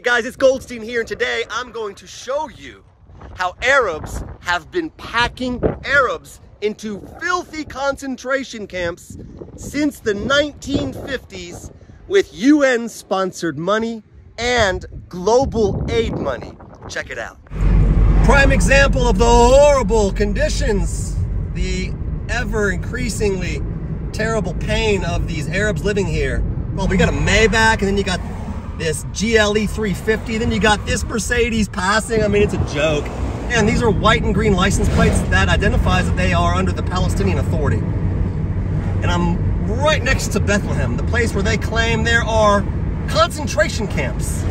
Hey guys, it's Goldstein here, and today I'm going to show you how Arabs have been packing Arabs into filthy concentration camps since the 1950s with UN sponsored money and global aid money. Check it out. Prime example of the horrible conditions, the ever increasingly terrible pain of these Arabs living here. Well, we got a Maybach and then you got this GLE 350, then you got this Mercedes passing. I mean, it's a joke. And these are white and green license plates that identifies that they are under the Palestinian Authority. And I'm right next to Bethlehem, the place where they claim there are concentration camps.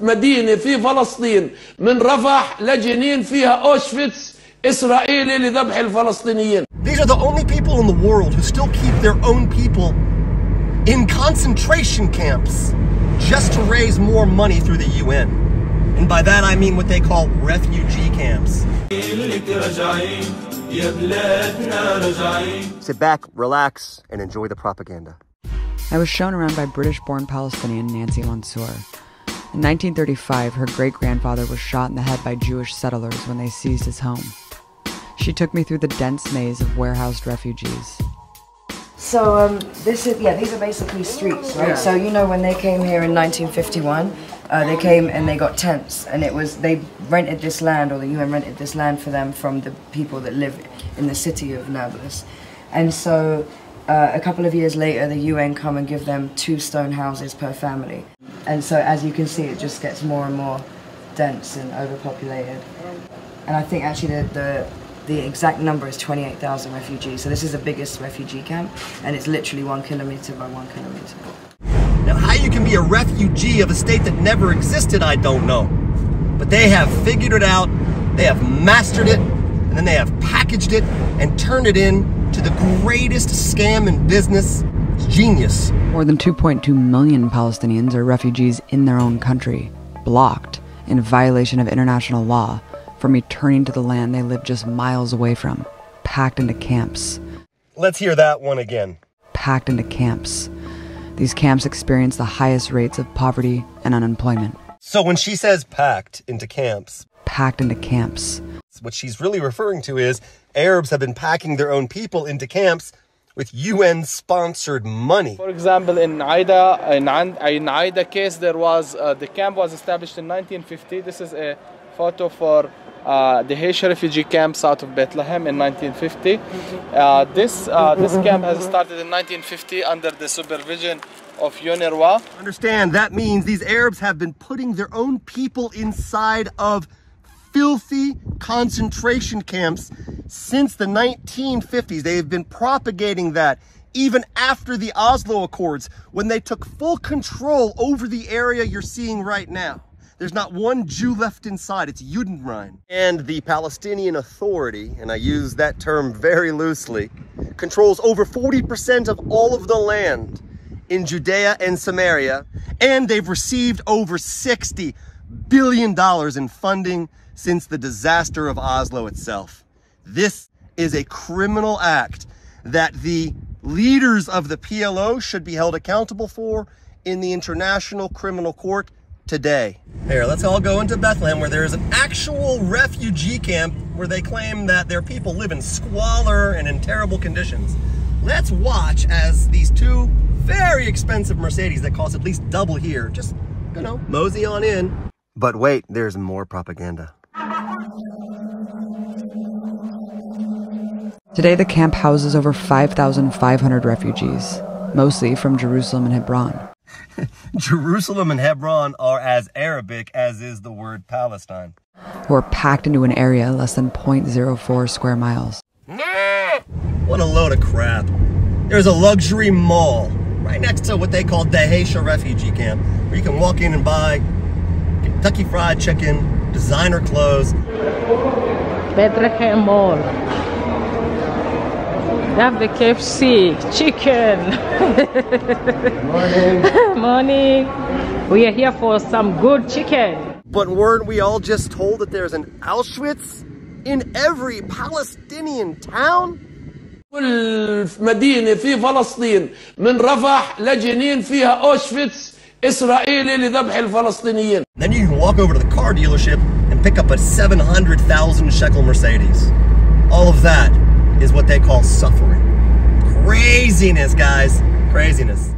مدينة في فلسطين من رفح لجنين فيها أوشفيتس إسرائيلي لذبح الفلسطينيين These are the only people in the world who still keep their own people in concentration camps just to raise more money through the UN. And by that I mean what they call refugee camps. Sit back, relax, and enjoy the propaganda. I was shown around by British born Palestinian Nancy Mansour. In 1935, her great grandfather was shot in the head by Jewish settlers when they seized his home. She took me through the dense maze of warehoused refugees. So um, this is yeah, these are basically streets, right? So you know when they came here in 1951, uh, they came and they got tents, and it was they rented this land, or the UN rented this land for them from the people that live in the city of Nablus, and so. Uh, a couple of years later, the UN come and give them two stone houses per family, and so as you can see, it just gets more and more dense and overpopulated. And I think actually the, the the exact number is 28,000 refugees. So this is the biggest refugee camp, and it's literally one kilometer by one kilometer. Now, how you can be a refugee of a state that never existed, I don't know. But they have figured it out, they have mastered it, and then they have packaged it and turned it in to the greatest scam in business. It's genius. More than 2.2 million Palestinians are refugees in their own country, blocked in violation of international law from returning to the land they live just miles away from, packed into camps. Let's hear that one again. Packed into camps. These camps experience the highest rates of poverty and unemployment. So when she says packed into camps, Packed into camps. what she's really referring to is Arabs have been packing their own people into camps with UN sponsored money. For example, in Aida, in, in Aida case, there was uh, the camp was established in 1950. This is a photo for uh, the Haitian refugee camp south of Bethlehem in 1950. Uh, this uh, this camp has started in 1950 under the supervision of UNRWA. Understand, that means these Arabs have been putting their own people inside of filthy concentration camps since the 1950s. They have been propagating that even after the Oslo Accords when they took full control over the area you're seeing right now. There's not one Jew left inside. It's Judenrein. And the Palestinian Authority, and I use that term very loosely, controls over 40% of all of the land in Judea and Samaria, and they've received over 60 billion dollars in funding since the disaster of Oslo itself. This is a criminal act that the leaders of the PLO should be held accountable for in the International Criminal Court today. Here, let's all go into Bethlehem where there is an actual refugee camp where they claim that their people live in squalor and in terrible conditions. Let's watch as these two very expensive Mercedes that cost at least double here, just, you know, mosey on in. But wait, there's more propaganda. Today, the camp houses over 5,500 refugees, mostly from Jerusalem and Hebron. Jerusalem and Hebron are as Arabic as is the word Palestine. who are packed into an area less than 0.04 square miles. What a load of crap. There's a luxury mall right next to what they call the Dehesha refugee camp, where you can walk in and buy Kentucky Fried Chicken, designer clothes. Bethlehem Mall. They have the KFC, chicken. Morning. We are here for some good chicken. But weren't we all just told that there's an Auschwitz in every Palestinian town? كل مدينة في فلسطين من رفح لجنين فيها أوشفيتس إسرائيلي لذبح الفلسطينيين Then you can walk over to the car dealership and pick up a 700,000 shekel Mercedes. All of that is what they call suffering. Craziness, guys. Craziness.